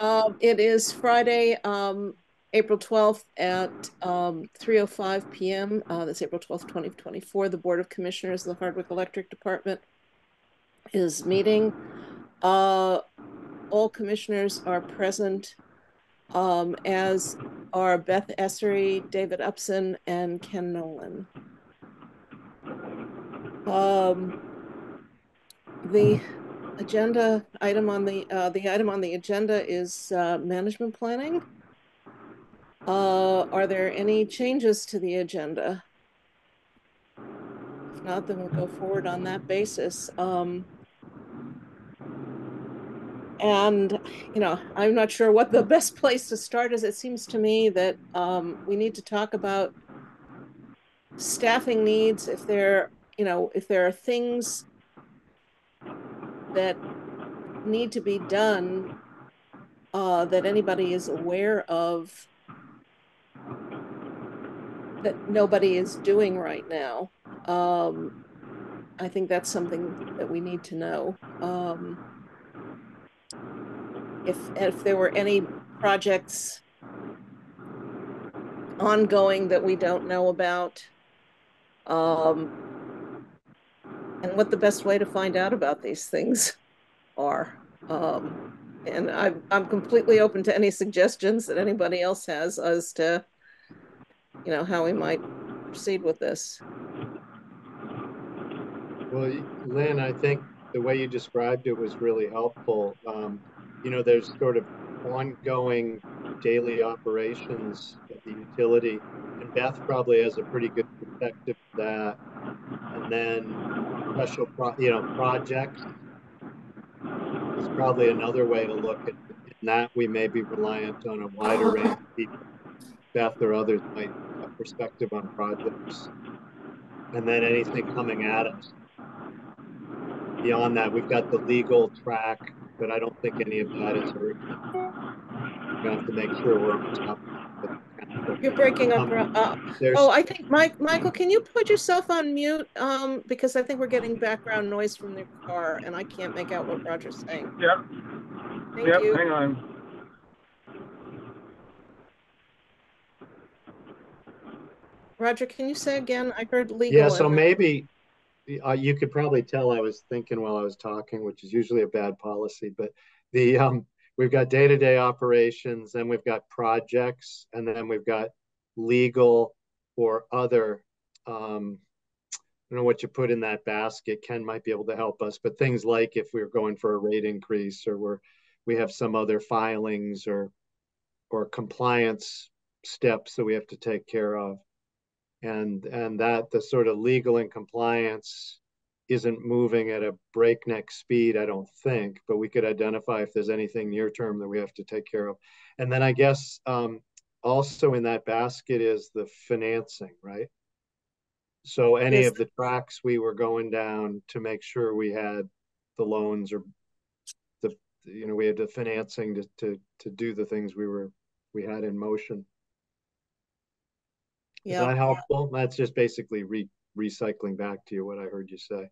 Uh, it is Friday, um, April 12th at um, 3.05 p.m. Uh, that's April 12th, 2024. The Board of Commissioners of the Hardwick Electric Department is meeting. Uh, all commissioners are present, um, as are Beth Essery, David Upson, and Ken Nolan. Um, the agenda item on the uh, the item on the agenda is uh, management planning. Uh, are there any changes to the agenda? If not, then we'll go forward on that basis. Um, and you know, I'm not sure what the best place to start is. It seems to me that um, we need to talk about staffing needs. If there, you know, if there are things that need to be done uh, that anybody is aware of that nobody is doing right now. Um, I think that's something that we need to know. Um, if if there were any projects ongoing that we don't know about, um, and what the best way to find out about these things are. Um, and I'm, I'm completely open to any suggestions that anybody else has as to, you know, how we might proceed with this. Well, Lynn, I think the way you described it was really helpful. Um, you know, there's sort of ongoing daily operations at the utility, and Beth probably has a pretty good perspective of that. And then special, pro- you know, projects is probably another way to look at that. We may be reliant on a wider range of people. Beth or others might have perspective on projects. And then anything coming at us. Beyond that, we've got the legal track, but I don't think any of that is urgent. We have to make sure we're on top you're breaking up. Um, uh, oh, I think Mike, Michael, can you put yourself on mute? Um, because I think we're getting background noise from the car, and I can't make out what Roger's saying. Yep. Thank yep. you. Hang on. Roger, can you say again? I heard legal. Yeah. So maybe uh, you could probably tell I was thinking while I was talking, which is usually a bad policy, but the um, we've got day-to-day operations then we've got projects and then we've got legal or other um, I don't know what you put in that basket. Ken might be able to help us, but things like if we're going for a rate increase or we're we have some other filings or or compliance steps that we have to take care of. And and that the sort of legal and compliance isn't moving at a breakneck speed, I don't think, but we could identify if there's anything near term that we have to take care of. And then I guess um, also in that basket is the financing, right? So any yes. of the tracks we were going down to make sure we had the loans or the you know we had the financing to to to do the things we were we had in motion. Yeah. Is that helpful? That's just basically re recycling back to you what I heard you say.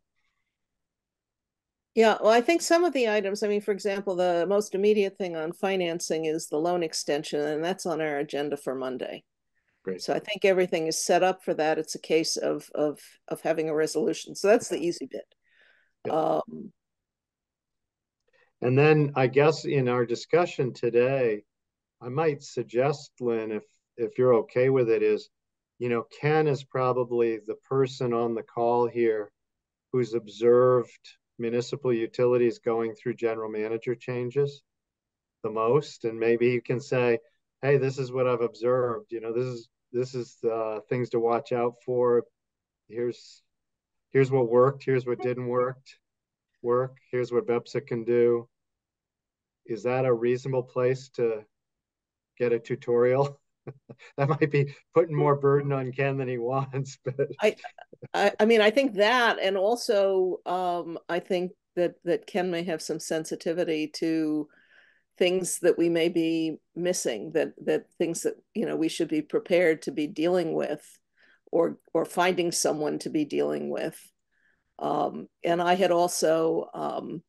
Yeah, well, I think some of the items, I mean, for example, the most immediate thing on financing is the loan extension, and that's on our agenda for Monday. Great. So I think everything is set up for that. It's a case of of of having a resolution. So that's the easy bit. Yeah. Um, and then I guess in our discussion today, I might suggest, Lynn, if if you're okay with it, is you know, Ken is probably the person on the call here who's observed municipal utilities going through general manager changes the most. And maybe you can say hey this is what i've observed. You know this is this is the things to watch out for. Here's here's what worked here's what didn't work work here's what VEPSA can do. Is that a reasonable place to get a tutorial that might be putting more burden on Ken than he wants. But I, I, I mean, I think that, and also, um, I think that that Ken may have some sensitivity to things that we may be missing. That that things that you know we should be prepared to be dealing with, or or finding someone to be dealing with. Um, and I had also um,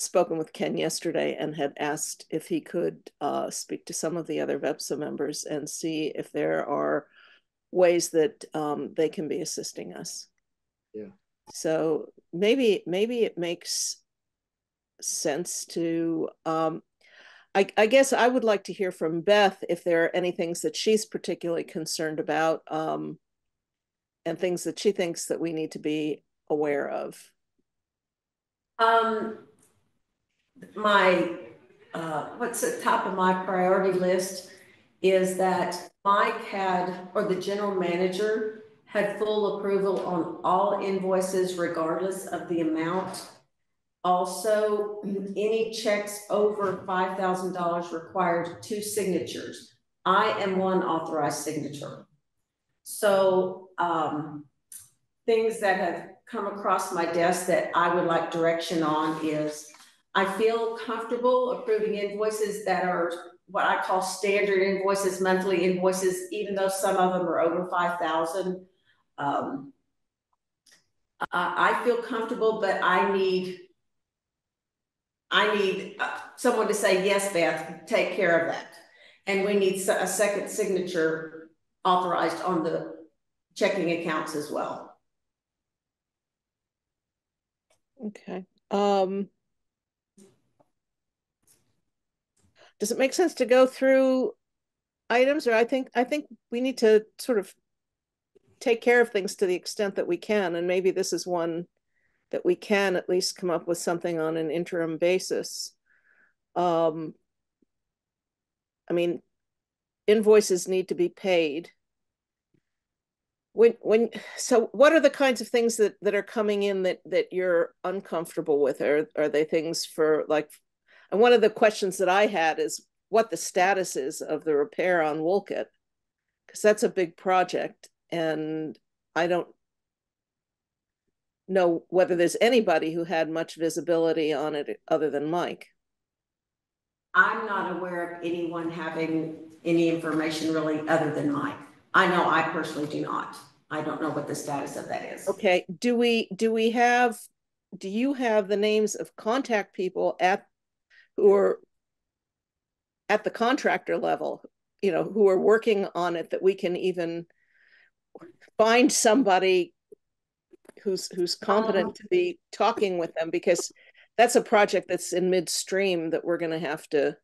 spoken with Ken yesterday and had asked if he could uh, speak to some of the other VEPSA members and see if there are ways that um, they can be assisting us. Yeah. So maybe maybe it makes sense to um, I, I, guess I would like to hear from Beth if there are any things that she's particularly concerned about um, and things that she thinks that we need to be aware of. Um, my, uh, what's at the top of my priority list is that Mike had, or the general manager had full approval on all invoices regardless of the amount. Also, any checks over five thousand dollars required two signatures. I am one authorized signature. So, um, things that have come across my desk that I would like direction on is I feel comfortable approving invoices that are what I call standard invoices, monthly invoices, even though some of them are over 5,000. Um, I feel comfortable, but I need I need uh, someone to say, yes, Beth, take care of that. And we need a second signature authorized on the checking accounts as well. Okay. Um, does it make sense to go through items or I think I think we need to sort of take care of things to the extent that we can and maybe this is one that we can at least come up with something on an interim basis. Um, I mean, invoices need to be paid. When when so what are the kinds of things that that are coming in that that you're uncomfortable with? Are are they things for like and one of the questions that I had is what the status is of the repair on Wolcott, because that's a big project and I don't know whether there's anybody who had much visibility on it other than Mike. I'm not aware of anyone having any information really other than Mike. I know I personally do not. I don't know what the status of that is. Okay. Do we do we have do you have the names of contact people at who are at the contractor level, you know, who are working on it that we can even find somebody who's who's competent to be talking with them because that's a project that's in midstream that we're going to have to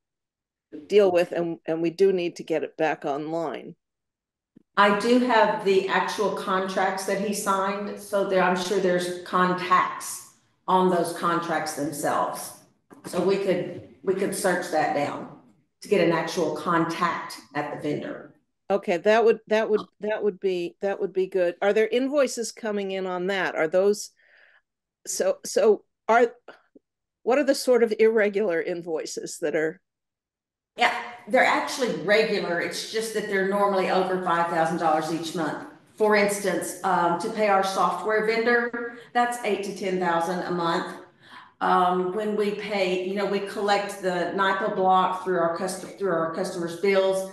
deal with and and we do need to get it back online. I do have the actual contracts that he signed so there i'm sure there's contacts on those contracts themselves. So we could we could search that down to get an actual contact at the vendor Okay, that would that would that would be that would be good. Are there invoices coming in on that? Are those so so are what are the sort of irregular invoices that are Yeah, they're actually regular. It's just that they're normally over $5,000 each month. For instance, um, to pay our software vendor, that's eight to 10,000 a month. Um, when we pay, you know, we collect the NYPA block through our custom through our customers' bills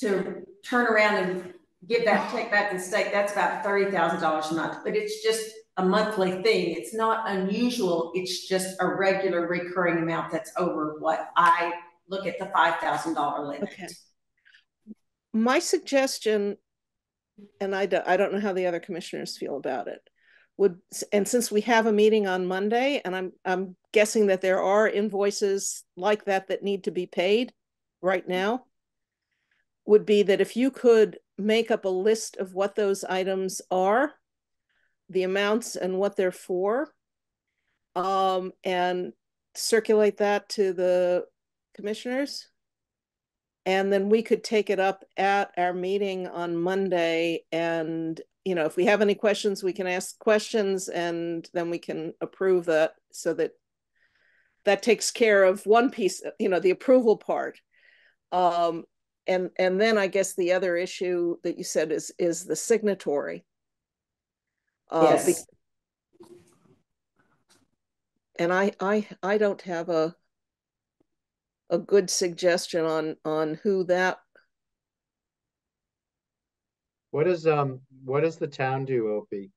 to turn around and give that check back to the state, that's about $30,000 a month. But it's just a monthly thing. It's not unusual. It's just a regular recurring amount that's over what I look at the $5,000 limit. Okay. My suggestion, and I, do, I don't know how the other commissioners feel about it, would and since we have a meeting on Monday, and I'm I'm guessing that there are invoices like that that need to be paid right now would be that if you could make up a list of what those items are, the amounts and what they're for, um, and circulate that to the commissioners. And then we could take it up at our meeting on Monday. And, you know, if we have any questions, we can ask questions and then we can approve that so that that takes care of one piece, you know, the approval part. Um, and and then I guess the other issue that you said is is the signatory. Uh, yes. and I I I don't have a a good suggestion on on who that. What does um what does the town do, Opie?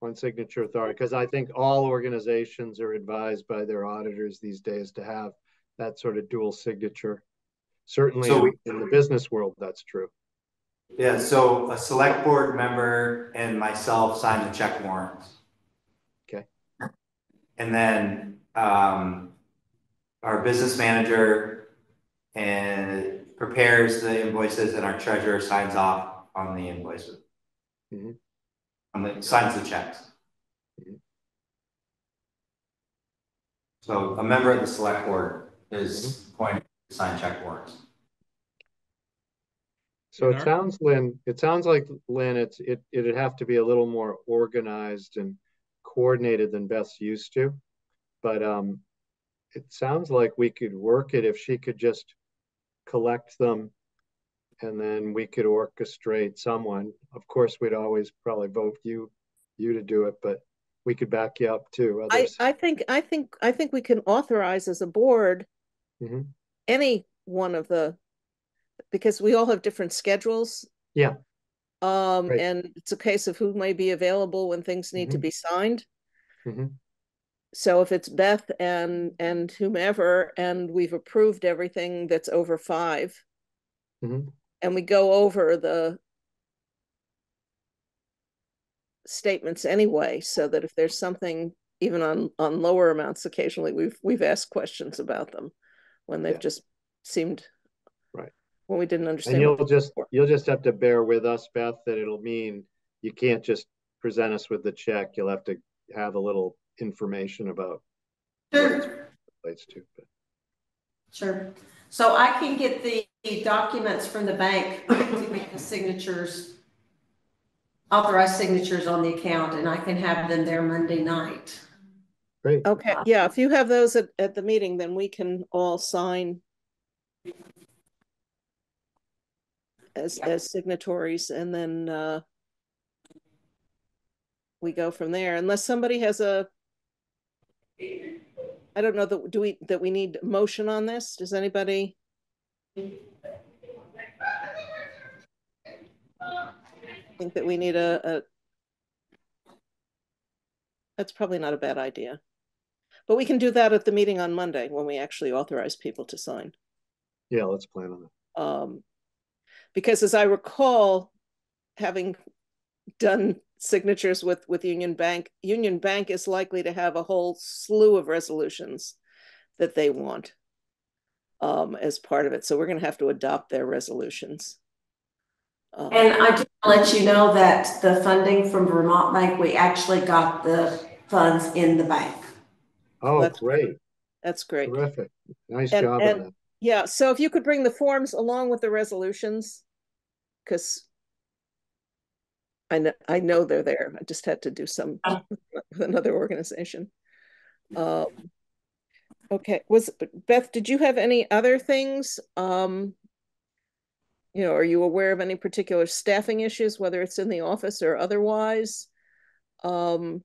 one signature authority, because I think all organizations are advised by their auditors these days to have that sort of dual signature. Certainly So- in- the business world, that's true. Yeah, so a select board member and myself sign the check warrants. Okay. And then, um, our business manager and prepares the invoices and our treasurer signs off on the invoices. Mhm. On the, signs the checks. Mhm. So a member of the select board is appointed to sign check warrants. So it sounds, Lynn, it sounds like, Lynn, it's, it, it'd have to be a little more organized and coordinated than Beth's used to. But, um, it sounds like we could work it if she could just collect them. And then we could orchestrate someone. Of course, we'd always probably vote you, you to do it, but we could back you up too. I, Others. I think, I think, I think we can authorize as a board Mhm. any one of the, because we all have different schedules. Yeah. Um, Right. and it's a case of who may be available when things need to Mhm. be signed. Mhm. So if it's Beth and, and whomever, and we've approved everything that's over five. Mhm. And we go over the statements anyway, so that if there's something, even on, on lower amounts, occasionally we've, we've asked questions about them. When they've Yeah. just seemed. Right. When we didn't understand. what you'll just, for. you'll just have to bear with us, Beth, that it'll mean you can't just present us with the check. You'll have to have a little information about Sure. relates to. but- Sure. So I can get the documents from the bank to make the signatures, authorized signatures on the account, and I can have them there Monday night. Great. Okay, yeah, if you have those at, at the meeting, then we can all sign. As, as signatories and then, uh. We go from there unless somebody has a. I don't know that, do we, that we need motion on this? Does anybody? Think that we need a, a. That's probably not a bad idea. But we can do that at the meeting on Monday when we actually authorize people to sign. Yeah, let's plan on it. Um, because as I recall, having done signatures with, with Union Bank, Union Bank is likely to have a whole slew of resolutions that they want um, as part of it. So we're gonna have to adopt their resolutions. Um, And I just want to let you know that the funding from Vermont Bank, we actually got the funds in the bank. Oh, That's great. That's great. Terrific. Nice And- job on and- that. Yeah, so if you could bring the forms along with the resolutions, because I know, I know they're there. I just had to do some with another organization. Um, okay, was Beth, did you have any other things? Um, you know, are you aware of any particular staffing issues, whether it's in the office or otherwise? Um,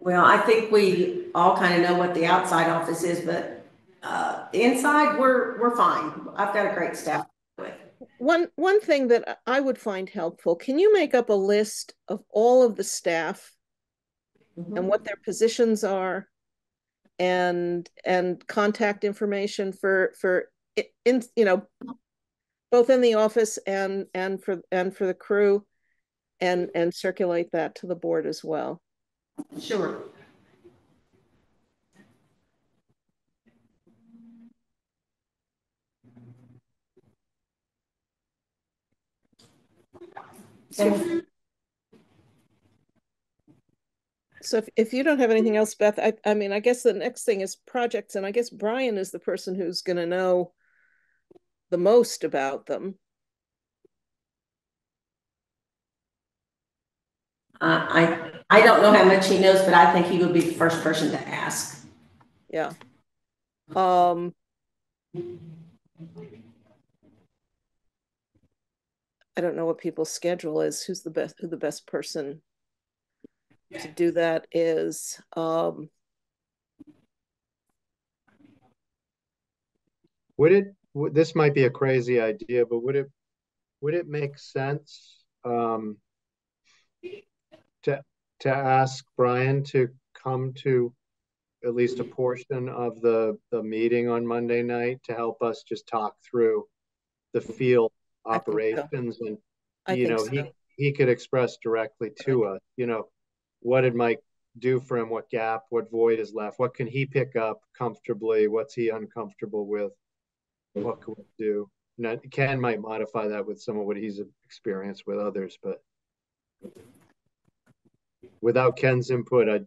Well, I think we all kind of know what the outside office is, but uh, inside, we're, we're fine. I've got a great staff. One one thing that I would find helpful, can you make up a list of all of the staff and what their positions are? And and contact information for for in, you know, both in the office and and for and for the crew and and circulate that to the board as well. Sure. So if, if you don't have anything else, Beth, I, I mean, I guess the next thing is projects, and I guess Brian is the person who's gonna know the most about them. Uh, I, I don't know how much he knows, but I think he would be the first person to ask. Yeah. Um. I don't know what people's schedule is, who's the best, who the best person to do that is, um, Would it, would, this might be a crazy idea, but would it, would it make sense, um, to, to ask Brian to come to at least a portion of the, the meeting on Monday night to help us just talk through the field think so. operations and, I you know, so. he, he could express directly to us, you know, what did Mike do for him? What gap, what void is left? What can he pick up comfortably? What's he uncomfortable with? What can we do? Now, Ken might modify that with some of what he's experienced with others, but without Ken's input, I'd,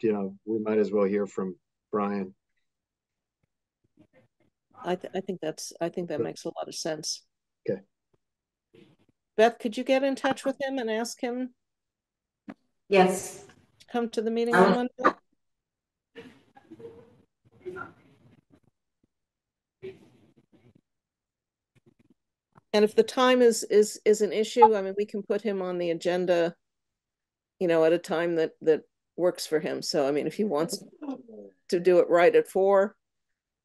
you know, we might as well hear from Brian. I, th- I think that's, I think that makes a lot of sense. Okay. Beth, could you get in touch with him and ask him Yes, come to the meeting I on. Monday? And if the time is, is, is an issue, I mean, we can put him on the agenda, you know, at a time that, that works for him. So, I mean, if he wants to do it right at four,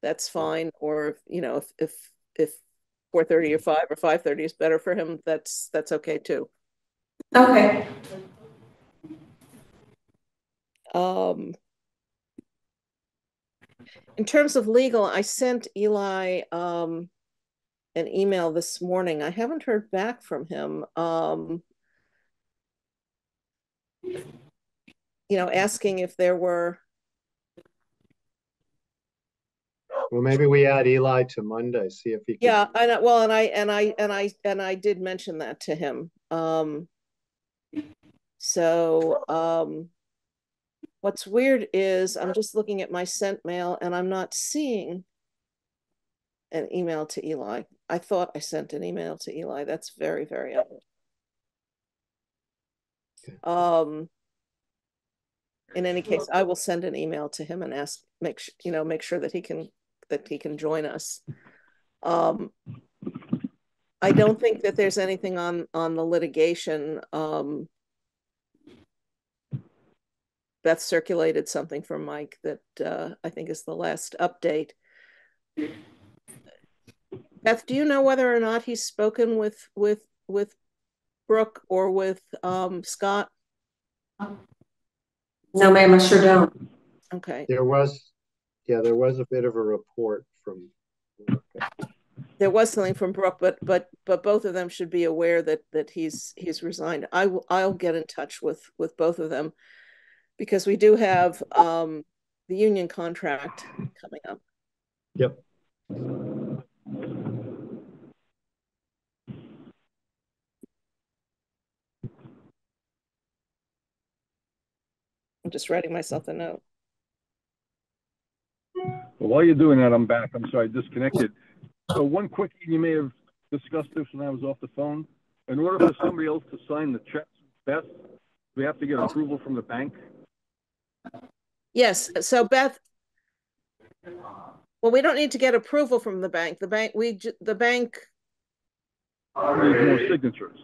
that's fine. Or, you know, if, if, if four thirty or five or five thirty is better for him, that's, that's okay too. okay. Um, in terms of legal, I sent Eli, um, an email this morning. I haven't heard back from him. Um, you know, asking if there were, Well, maybe we add Eli to Monday, see if he can. yeah, I know, well, and I, and I, and I, and I did mention that to him. Um, so, um, what's weird is I'm just looking at my sent mail and I'm not seeing an email to Eli. I thought I sent an email to Eli. That's very, very odd. Okay. Um, in any case, I will send an email to him and ask, make, su- you know, make sure that he can, that he can join us. Um, I don't think that there's anything on, on the litigation, um. Beth circulated something from Mike that, uh, I think is the last update. Beth, do you know whether or not he's spoken with, with, with Brooke or with, um, Scott? No, ma'am, I sure don't. Okay, There was, yeah, there was a bit of a report from. there was something from Brooke, but, but, but both of them should be aware that, that he's, he's resigned. I will, I'll get in touch with, with both of them. Because we do have, um, the union contract coming up. Yep. I'm just writing myself a note. Well, while you're doing that, I'm back. I'm sorry, disconnected. So one quick, you may have discussed this when I was off the phone. In order for somebody else to sign the checks, Beth, we have to get approval from the bank. Yes, so Beth. Well, we don't need to get approval from the bank. The bank, we, the bank, more signatures.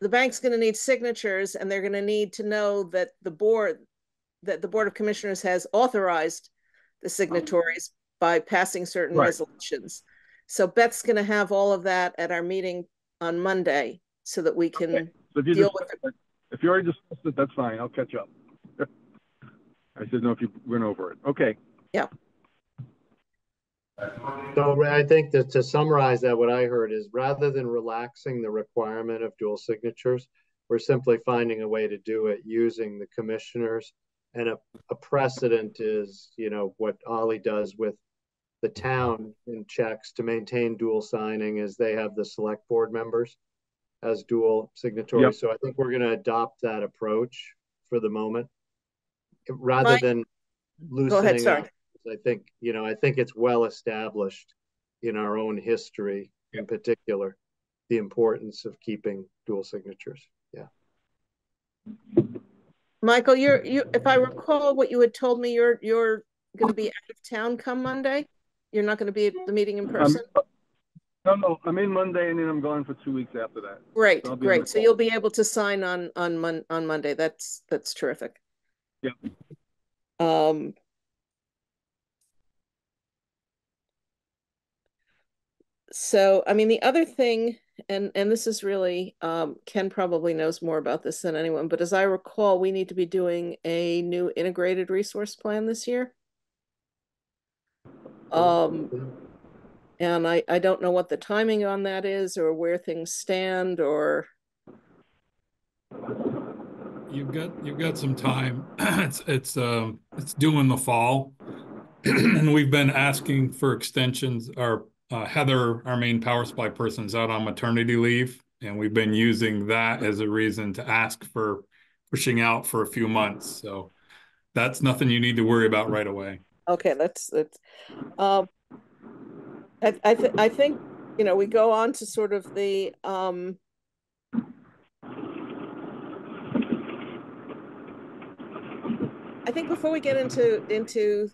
the bank's gonna need signatures and they're gonna need to know that the board, that the Board of Commissioners has authorized the signatories by passing certain Right. resolutions. So Beth's gonna have all of that at our meeting on Monday so that we can, So if you Deal just, if you already discussed it, that's fine. I'll catch up. I said, no, if you went over it. Okay. So I think that to summarize that, what I heard is rather than relaxing the requirement of dual signatures, we're simply finding a way to do it using the commissioners. And a, a precedent is, you know, what Ollie does with the town in checks to maintain dual signing is they have the select board members as dual signatories. So I think we're gonna adopt that approach for the moment. Rather Mike? than go ahead, loosening sorry. up I think, you know, I think it's well established in our own history in particular, the importance of keeping dual signatures. Yeah. Michael, you're, you, if I recall what you had told me, you're, you're gonna be out of town come Monday? You're not gonna be at the meeting in Um, person? No, no, I'm in Monday and then I'm gone for two weeks after that. Great, I'll be on the great. So you'll be able to sign on, on Mon- on Monday. That's, that's terrific. Yeah. Um. So, I mean, the other thing and and this is really um, Ken probably knows more about this than anyone, but as I recall, we need to be doing a new integrated resource plan this year. Um, and I I don't know what the timing on that is or where things stand or You've got, you've got some time. It's, it's, um, it's due in the fall. And we've been asking for extensions. Our, uh, Heather, our main power supply person is out on maternity leave. And we've been using that as a reason to ask for pushing out for a few months. So that's nothing you need to worry about right away. Okay, that's that's. Um, I I th I think you know we go on to sort of the um. I think before we get into into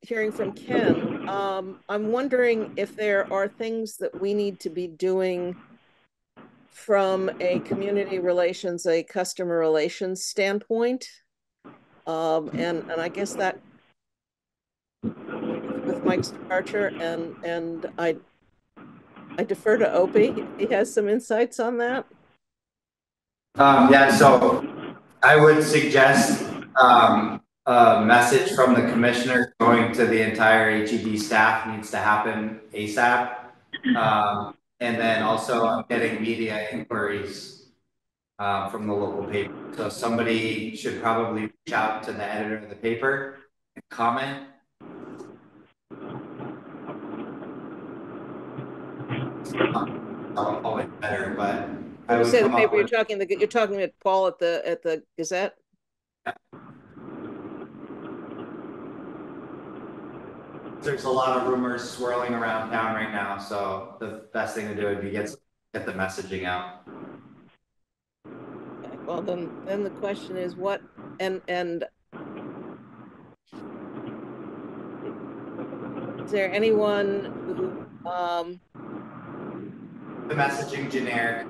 hearing from Ken, um, I'm wondering if there are things that we need to be doing from a community relations, a customer relations standpoint. Um, and and I guess that with Mike's departure and and I I defer to Opie. He has some insights on that. Um, yeah, so I would suggest, um, a message from the commissioner going to the entire HED staff needs to happen ASAP. Um, and then also I'm getting media inquiries, uh, from the local paper. So somebody should probably reach out to the editor of the paper and comment. I'll, I'll better, but I would say the paper, you're talking, the you're talking at Paul at the, at the Gazette? There's a lot of rumors swirling around town right now, so the best thing to do would be get, get the messaging out. Okay, Well, then, then the question is what, and, and is there anyone who, um, The messaging generic,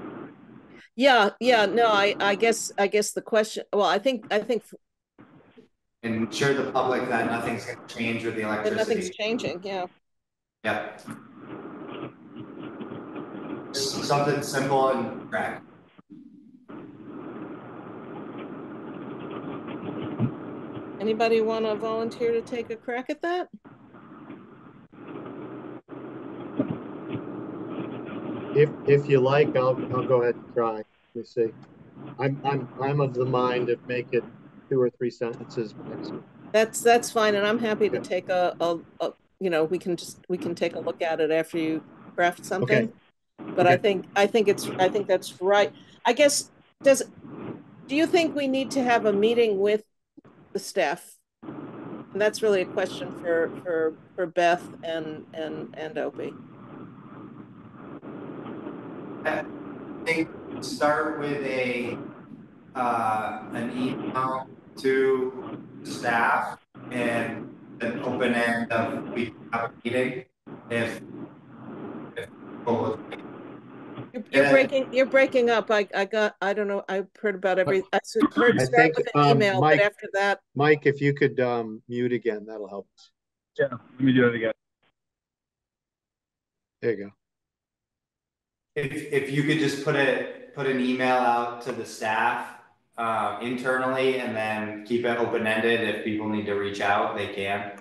yeah, yeah, no, I, I guess, I guess the question, well, I think, I think ensure the public that nothing's gonna change with the that nothing's changing, yeah. Yeah. Something simple and correct. Anybody want to volunteer to take a crack at that? If, if you like, I'll, I'll go ahead and try. Let me see. I'm, I'm, I'm of the mind of make it two or three sentences. max. That's, that's fine, and I'm happy to take a, a, a, you know, we can just, we can take a look at it after you craft something. But I think, I think it's, I think that's right. I guess, does, do you think we need to have a meeting with the staff? And that's really a question for, for, for Beth and, and, and Opie. I think start with a, uh, an email to staff and an open end of we have a meeting if. if people would You're, you're Yeah. breaking, you're breaking up. I, I got, I don't know, I heard about every, I s- heard I think, with an um, email, but after that, Mike, if you could, um, mute again, that'll help us. Yeah, let me do it again. There you go. If, if you could just put it, put an email out to the staff, uh, internally and then keep it open-ended. If people need to reach out, they can.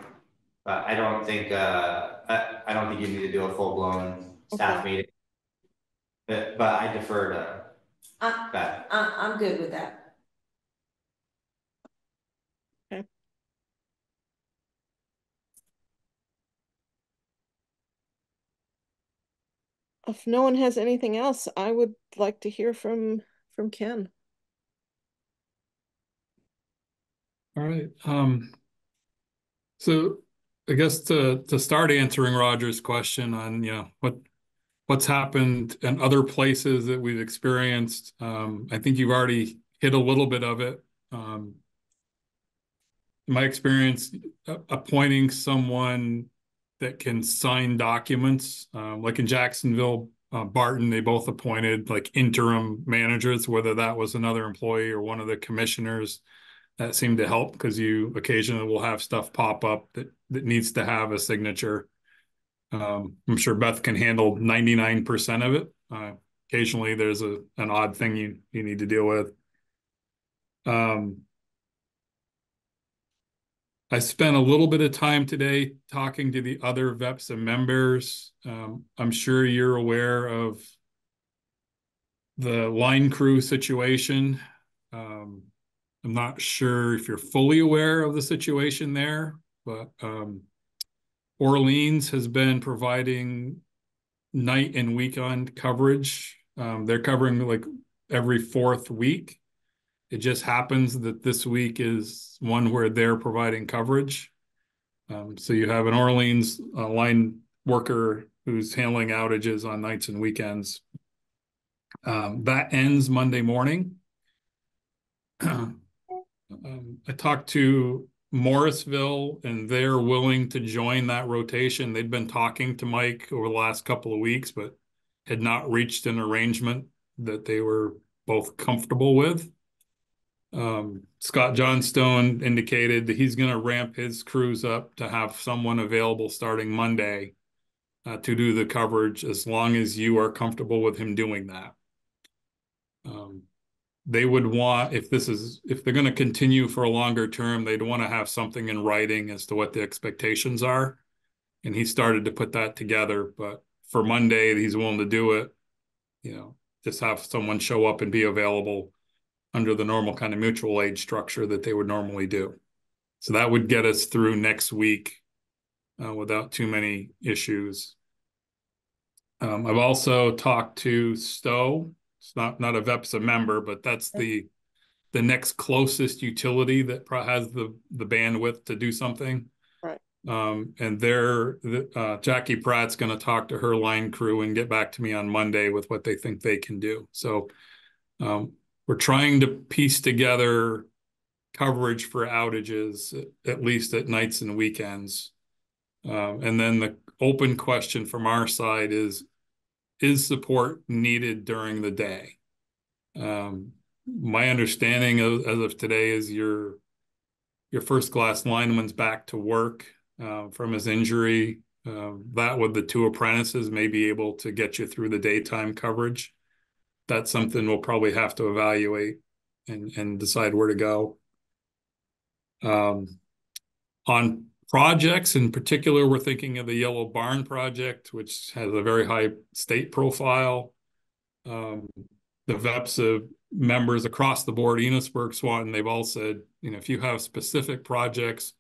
But I don't think, uh, I, I don't think you need to do a full-blown staff meeting. But, but I defer to I, Beth. I, I'm good with that. if no one has anything else, I would like to hear from, from Ken. All right, um. So I guess to to start answering Roger's question on, you know, what what's happened in other places that we've experienced, um, I think you've already hit a little bit of it. Um. My experience, appointing someone that can sign documents, um, like in Jacksonville, uh, Barton, they both appointed like interim managers, whether that was another employee or one of the commissioners that seemed to help because you occasionally will have stuff pop up that that needs to have a signature. Um, I'm sure Beth can handle 99% of it. Uh, occasionally there's a, an odd thing you, you need to deal with. Um, I spent a little bit of time today talking to the other VEPSA members. Um, I'm sure you're aware of the line crew situation. Um, I'm not sure if you're fully aware of the situation there, but um, Orleans has been providing night and weekend coverage. Um, they're covering like every fourth week. It just happens that this week is one where they're providing coverage. Um, so you have an Orleans uh, line worker who's handling outages on nights and weekends. Um, that ends Monday morning. um, I talked to Morrisville and they're willing to join that rotation. They'd been talking to Mike over the last couple of weeks, but had not reached an arrangement that they were both comfortable with. Um, Scott Johnstone indicated that he's going to ramp his crews up to have someone available starting Monday uh, to do the coverage as long as you are comfortable with him doing that. Um, they would want if this is if they're going to continue for a longer term they'd want to have something in writing as to what the expectations are. And he started to put that together but for monday he's willing to do it you know just have someone show up and be available under the normal kind of mutual aid structure that they would normally do. So that would get us through next week uh, without too many issues. Um, i've also talked to stowe it's not not a VEPSA member, but that's the the next closest utility that has the the bandwidth to do something. Right. Um, and they're uh, Jackie Pratt's going to talk to her line crew and get back to me on Monday with what they think they can do. So um, we're trying to piece together coverage for outages, at least at nights and weekends. Um, and then the open question from our side is is support needed during the day? Um, my understanding of, as of today is your your first class lineman's back to work uh, from his injury. Uh, that with the two apprentices may be able to get you through the daytime coverage. That's something we'll probably have to evaluate and, and decide where to go. Um, on projects. In particular, we're thinking of the Yellow Barn project, which has a very high state profile. Um, the VEPSA members across the board, Enosburg, Swanton, they've all said, you know, if you have specific projects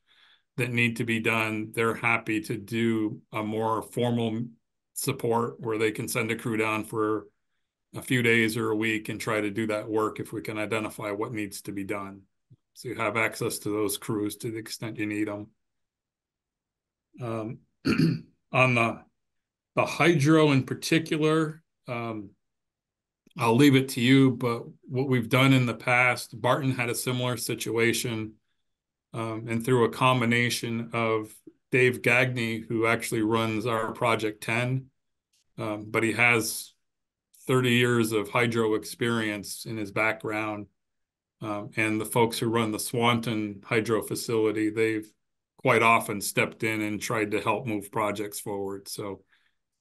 that need to be done, they're happy to do a more formal support where they can send a crew down for a few days or a week and try to do that work if we can identify what needs to be done. So you have access to those crews to the extent you need them. Um, on the the hydro in particular, um, I'll leave it to you. But what we've done in the past, Barton had a similar situation, um, and through a combination of Dave Gagney, who actually runs our Project Ten, um, but he has 30 years of hydro experience in his background. Um, and the folks who run the Swanton hydro facility, they've quite often stepped in and tried to help move projects forward. So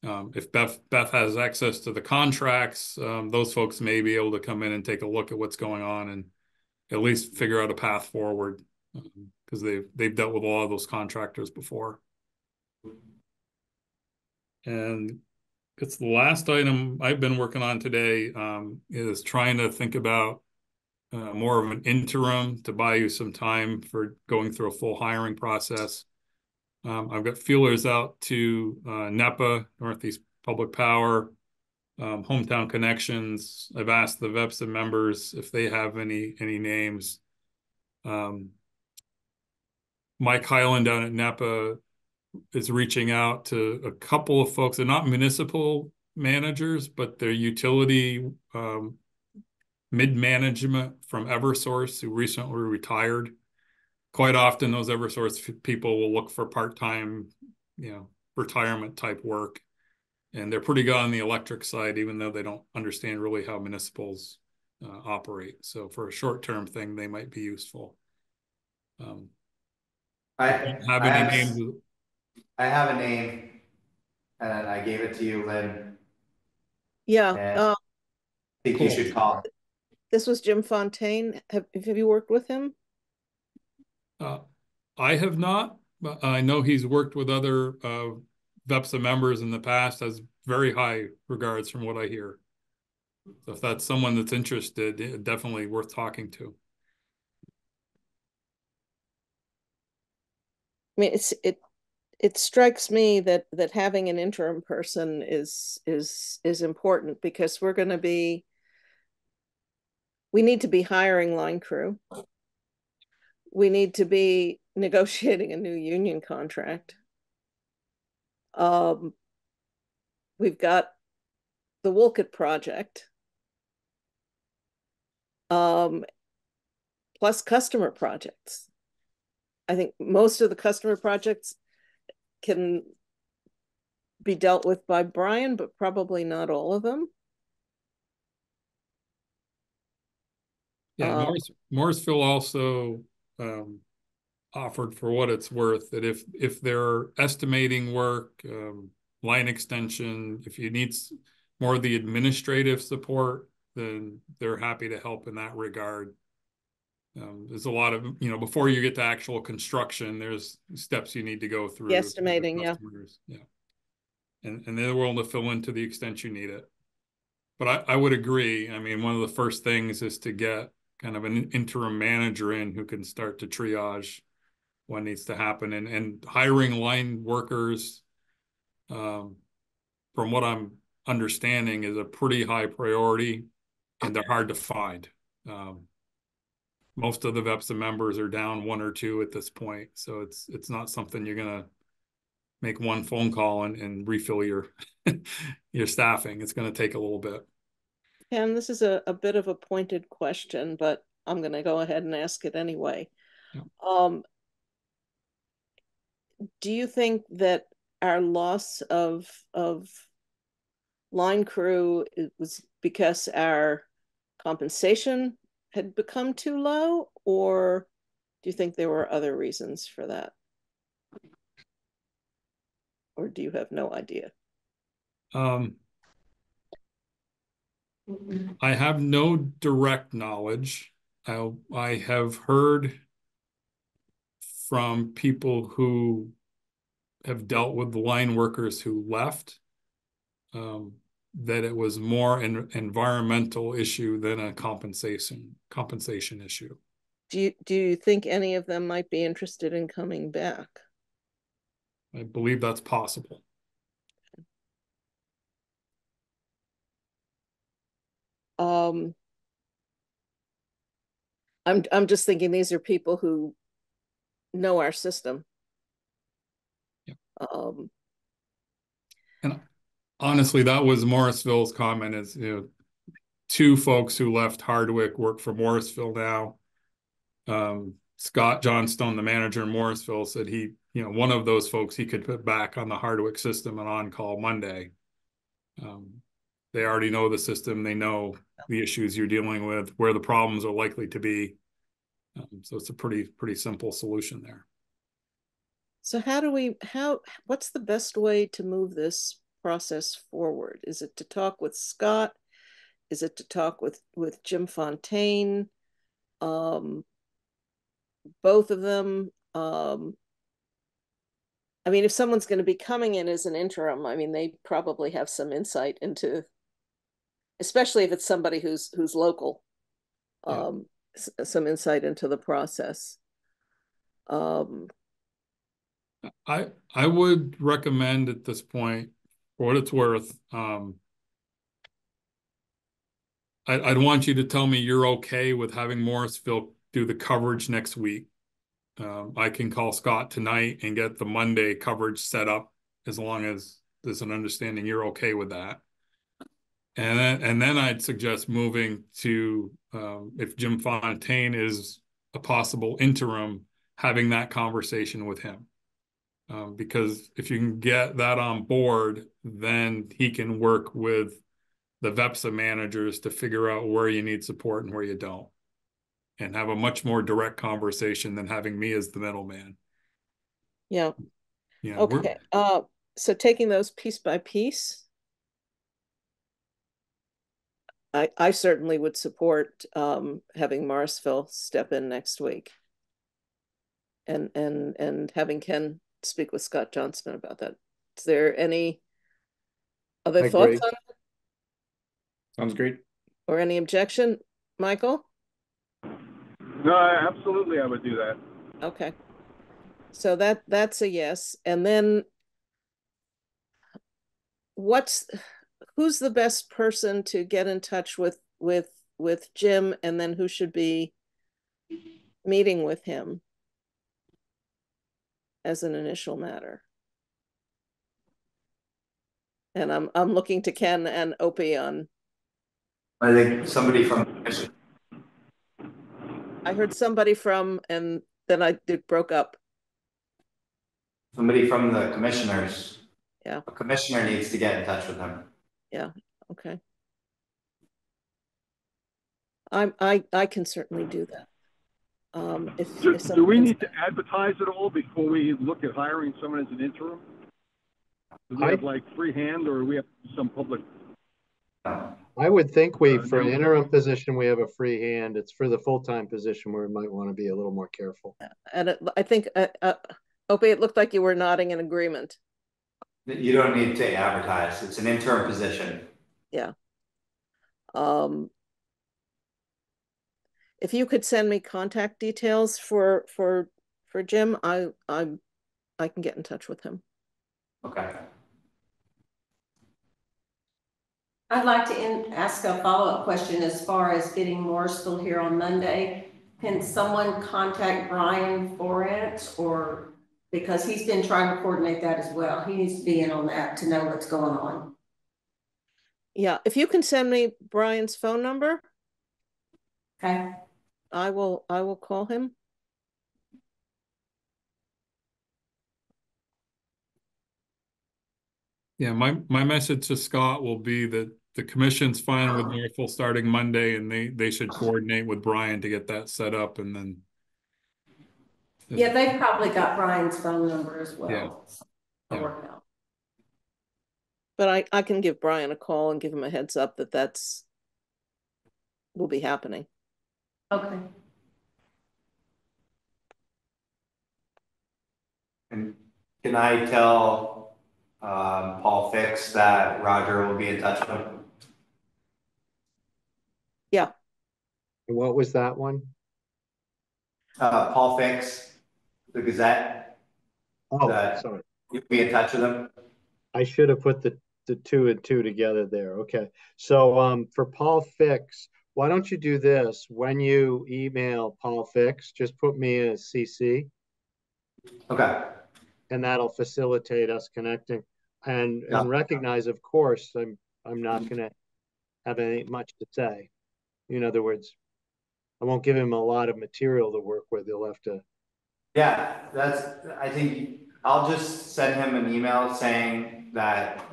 um, if Beth Beth has access to the contracts, um, those folks may be able to come in and take a look at what's going on and at least figure out a path forward because um, they've they've dealt with a lot of those contractors before. And it's the last item I've been working on today um, is trying to think about uh, more of an interim to buy you some time for going through a full hiring process. Um, I've got feelers out to uh, NEPPA, Northeast Public Power, um, Hometown Connections. I've asked the VEPSA members if they have any any names. Um, Mike Highland down at NEPPA is reaching out to a couple of folks. They're not municipal managers, but they're utility um, mid-management from Eversource who recently retired. Quite often, those Eversource people will look for part-time, you know, retirement type work, and they're pretty good on the electric side, even though they don't understand really how municipals uh, operate. So for a short-term thing, they might be useful. Um, I have I any have, names. I have a name, and I gave it to you, Lynn. Yeah, uh, I think you should call him. This was Jim Fontaine. Have, have you worked with him? Uh, I have not, but I know he's worked with other uh VEPSA members in the past, has very high regards from what I hear. So if that's someone that's interested, definitely worth talking to. I mean, it's, it, it strikes me that, that having an interim person is, is, is important because we're gonna be, we need to be hiring line crew. We need to be negotiating a new union contract. Um, we've got the Wolcott project. Um, plus customer projects. I think most of the customer projects can be dealt with by Brian, but probably not all of them. Yeah, Uh, Morris, Morrisville also um offered for what it's worth, that if if they're estimating work, um line extension, if you need more of the administrative support, then they're happy to help in that regard. Um, there's a lot of, you know, before you get to actual construction, there's steps you need to go through. the estimating, yeah. Yeah. And and they're willing to fill in to the extent you need it. But I, I would agree. I mean, one of the first things is to get kind of an interim manager in who can start to triage what needs to happen and, and hiring line workers. Um, from what I'm understanding is a pretty high priority and they're hard to find. Um, most of the VEPSA members are down one or two at this point. So it's, it's not something you're gonna make one phone call and, and refill your, your staffing. It's gonna take a little bit. And this is a, a bit of a pointed question, but I'm gonna go ahead and ask it anyway. Yeah. Um, do you think that our loss of, of line crew it was because our compensation had become too low? Or do you think there were other reasons for that? Or do you have no idea? Um, I have no direct knowledge. I I have heard from people who have dealt with the line workers who left um, that it was more an environmental issue than a compensation compensation issue. Do you, do you think any of them might be interested in coming back? I believe that's possible. Um, I'm I'm just thinking these are people who know our system. Yep. Um, Honestly, that was Morrisville's comment is, you know, two folks who left Hardwick work for Morrisville now. Um, Scott Johnstone, the manager in Morrisville, said he, you know, one of those folks he could put back on the Hardwick system and on call Monday. Um, they already know the system. They know the issues you're dealing with, where the problems are likely to be. Um, so it's a pretty, pretty simple solution there. so how do we how what's the best way to move this process forward? Is it to talk with Scott? Is it to talk with with Jim Fontaine? Um, both of them. Um, I mean, if someone's going to be coming in as an interim, I mean, they probably have some insight into, especially if it's somebody who's who's local, Yeah. um, s- some insight into the process. Um, I I would recommend at this point, for what it's worth, um, I, I'd want you to tell me you're okay with having Morrisville do the coverage next week. Um, I can call Scott tonight and get the Monday coverage set up as long as there's an understanding you're okay with that. And then and then I'd suggest moving to um, if Jim Fontaine is a possible interim, having that conversation with him. Um, because if you can get that on board, then he can work with the VEPSA managers to figure out where you need support and where you don't. And have a much more direct conversation than having me as the middleman. yeah. You Okay. Uh, so taking those piece by piece. I, I certainly would support, um, having Morrisville step in next week. And, and, and having Ken speak with Scott Johnstone about that. Is there any I other thoughts agree. on, Sounds great. or any objection? Michael? No, absolutely, I would do that. Okay. So that, that's a yes, and then what's, who's the best person to get in touch with, with, with Jim, and then who should be meeting with him as an initial matter? And I'm, I'm looking to Ken and Opie on, I think somebody from the commission, I heard somebody from, and then I did broke up. somebody from the commissioners. Yeah. A commissioner needs to get in touch with him. Okay. I'm, I, I can certainly do that. Um, if. Do, if do we need to advertise it all before we look at hiring someone as an interim? Do we I- have like free hand or we have some public? I would think we, Uh, for an no. interim position, we have a free hand. It's for the full-time position where we might want to be a little more careful. And it, I think, uh, uh, Opie, it looked like you were nodding in agreement. You don't need to advertise. It's an interim position. Yeah. Um. If you could send me contact details for, for, for Jim, I, I'm, I can get in touch with him. Okay. I'd like to in- ask a follow-up question as far as getting Morrisville here on Monday. Can someone contact Brian Forant or, because he's been trying to coordinate that as well. He needs to be in on that to know what's going on. Yeah, if you can send me Brian's phone number, Okay? I will, I will call him. Yeah, my, my message to Scott will be that the commission's fine with Norfolk starting Monday and they, they should coordinate with Brian to get that set up and then. Yeah, they've probably got Brian's phone number as well. Yeah. I'll work it out. But I, I can give Brian a call and give him a heads up that that's will be happening. Okay. And can I tell, um, Paul Fix that Roger will be in touch with him? And what was that one? Uh, Paul Fix, the Gazette, Oh, That- sorry. you'll be in touch with him? I should have put the, the two and two together there. Okay. So, um, for Paul Fix, why don't you do this? When you email Paul Fix, just put me in a CC Okay, and that'll facilitate us connecting. And, Yeah. and recognize, of course, I'm, I'm not gonna have any much to say. In other words, I won't give him a lot of material to work with. He'll have to, yeah, that's, I think, I'll just send him an email saying that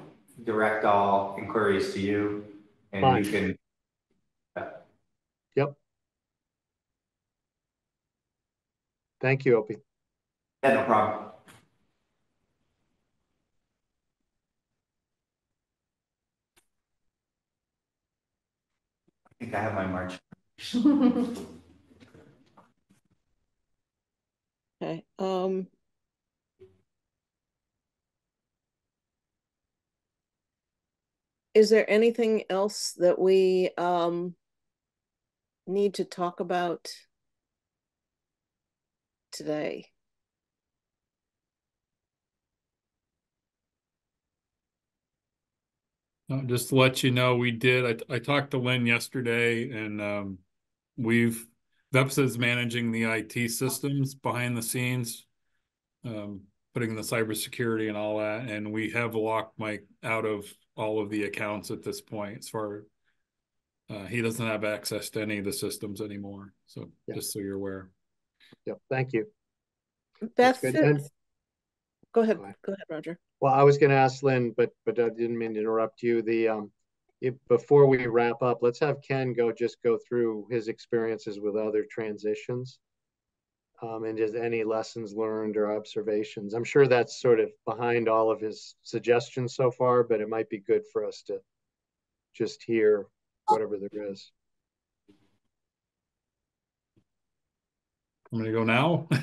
direct all inquiries to you. And you can, Yeah. yep. thank you, Opie. yeah, no problem. I think I have my March. Okay, um. Is there anything else that we, um. Need to talk about? Today? Uh, just to let you know, we did, I, I talked to Lynn yesterday and, um, we've, VEPSA managing the IT systems behind the scenes. Um, putting the cybersecurity and all that, and we have locked Mike out of all of the accounts at this point as far. Uh, he doesn't have access to any of the systems anymore, so Yeah. just so you're aware. Yep, thank you. Beth, good. And- go ahead, Go ahead. go ahead, Roger. Well, I was gonna ask Lynn, but, but I didn't mean to interrupt you. The, um, if, before we wrap up, let's have Ken go, just go through his experiences with other transitions. Um, and just any lessons learned or observations. I'm sure that's sort of behind all of his suggestions so far, but it might be good for us to just hear whatever there is. I'm gonna go now.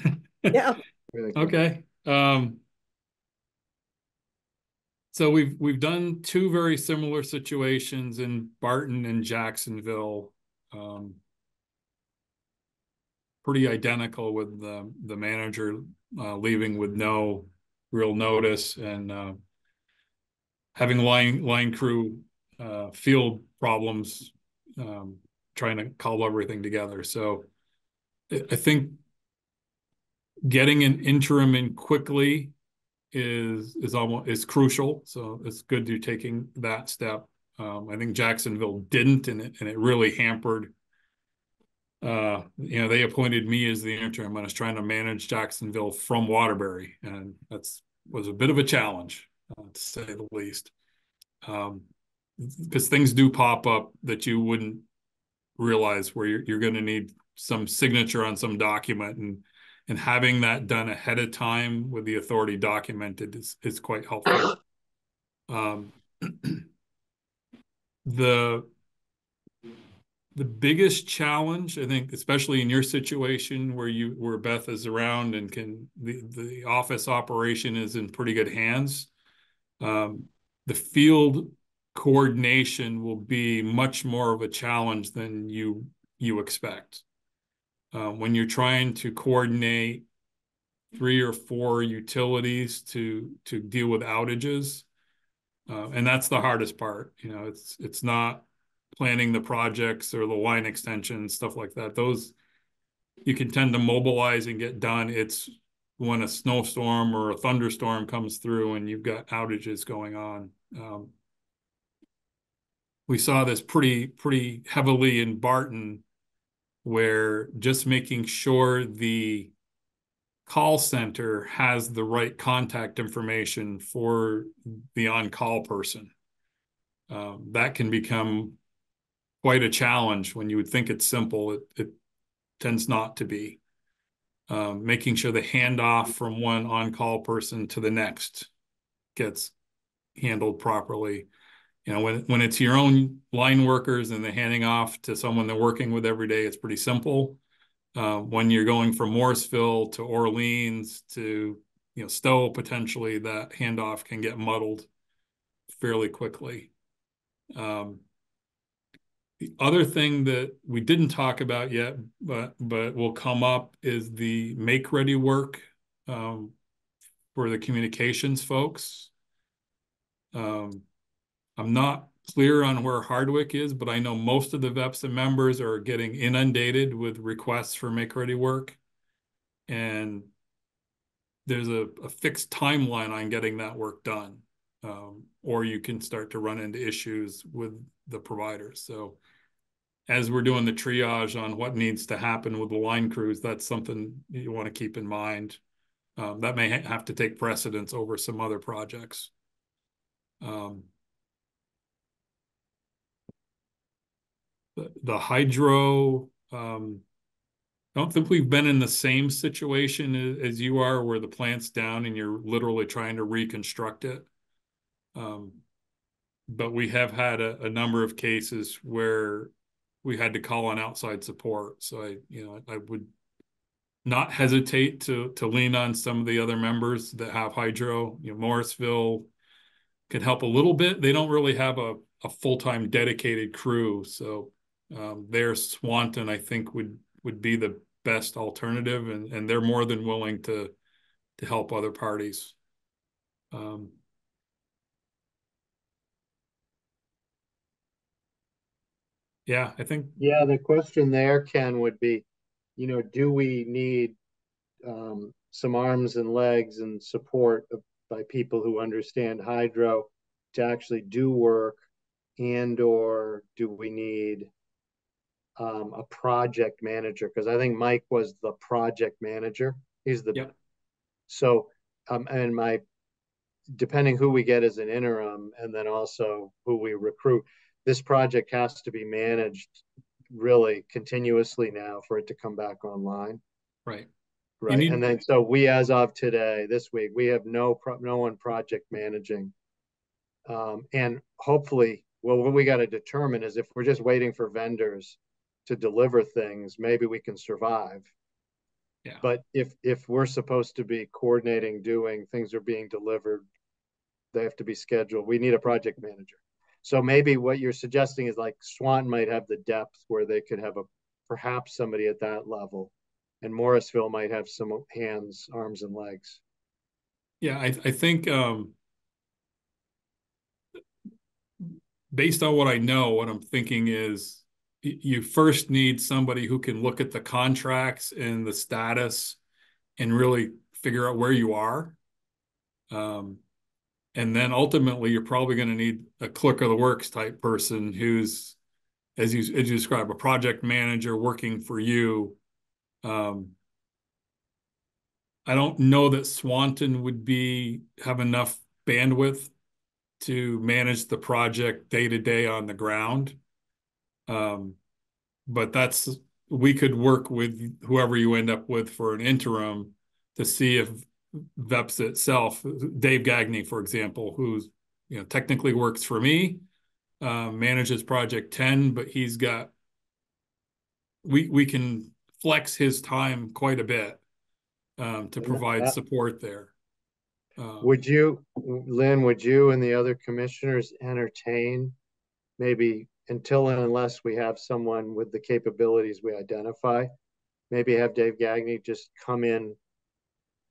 Yeah, Okay, um. So we've, we've done two very similar situations in Barton and Jacksonville. Um. Pretty identical with the, the manager, uh, leaving with no real notice and, uh. Having line, line crew, uh, field problems, um, trying to cobble everything together, so. I think getting an interim in quickly is is almost is crucial. So it's good you're taking that step. Um, I think Jacksonville didn't, and it and it really hampered. Uh, you know, they appointed me as the interim. I was trying to manage Jacksonville from Waterbury, and that's was a bit of a challenge, uh, to say the least. Um, because things do pop up that you wouldn't realize where you're you're going to need some signature on some document and and having that done ahead of time with the authority documented is, is quite helpful. Um, the the biggest challenge, I think, especially in your situation where you where Beth is around and can the the office operation is in pretty good hands. Um, the field coordination will be much more of a challenge than you you expect uh, when you're trying to coordinate three or four utilities to to deal with outages. Uh, and that's the hardest part. You know, it's it's not planning the projects or the line extensions, stuff like that. Those you can tend to mobilize and get done. It's when a snowstorm or a thunderstorm comes through and you've got outages going on. Um, we saw this pretty pretty heavily in Barton where just making sure the call center has the right contact information for the on-call person. Um, that can become quite a challenge when you would think it's simple. It, it tends not to be. Um, making sure the handoff from one on-call person to the next gets handled properly you know, when when it's your own line workers and they're handing off to someone they're working with every day, it's pretty simple. Uh, when you're going from Morrisville to Orleans to you know Stowe potentially, that handoff can get muddled fairly quickly. Um, the other thing that we didn't talk about yet, but but will come up is the make ready work um, for the communications folks. Um, I'm not clear on where Hardwick is, but I know most of the VEPSA members are getting inundated with requests for make-ready work. And there's a, a fixed timeline on getting that work done. Um, or you can start to run into issues with the providers. So as we're doing the triage on what needs to happen with the line crews, that's something you want to keep in mind. Um, that may ha have to take precedence over some other projects. Um, the, hydro, um, I don't think we've been in the same situation as, as, you are where the plant's down and you're literally trying to reconstruct it. Um, but we have had a, a, number of cases where we had to call on outside support. So I, you know, I would not hesitate to to lean on some of the other members that have hydro. You know, Morrisville can help a little bit. They don't really have a, a full-time dedicated crew. So um, their Swanton, I think, would would be the best alternative, and and they're more than willing to to help other parties. Um, yeah, I think. Yeah, the question there, Ken, would be, you know, do we need um, some arms and legs and support of, by people who understand hydro to actually do work, and or do we need um, a project manager because I think Mike was the project manager. He's the yep. so um, and my depending who we get as an interim and then also who we recruit, this project has to be managed really continuously now for it to come back online. Right. Right. Need- and then so we as of today, this week, we have no pro- no one project managing. Um, and hopefully well, what we got to determine is if we're just waiting for vendors to deliver things, maybe we can survive. Yeah. But if if we're supposed to be coordinating, doing things are being delivered, they have to be scheduled. We need a project manager. So maybe what you're suggesting is like Swan might have the depth where they could have a perhaps somebody at that level, and Morrisville might have some hands, arms, and legs. Yeah, I I think um based on what I know, what I'm thinking is you first need somebody who can look at the contracts and the status and really figure out where you are. Um, and then ultimately, you're probably going to need a clerk of the works type person who's, as you as you describe, a project manager working for you. Um, I don't know that Swanton would be have enough bandwidth to manage the project day to day on the ground. Um, but that's we could work with whoever you end up with for an interim to see if VEPS itself, Dave Gagney, for example, who's you know technically works for me, uh, manages Project Ten, but he's got we we can flex his time quite a bit um, to provide support there. Um, would you, Lynn? Would you and the other commissioners entertain maybe until and unless we have someone with the capabilities we identify, maybe have Dave Gagney just come in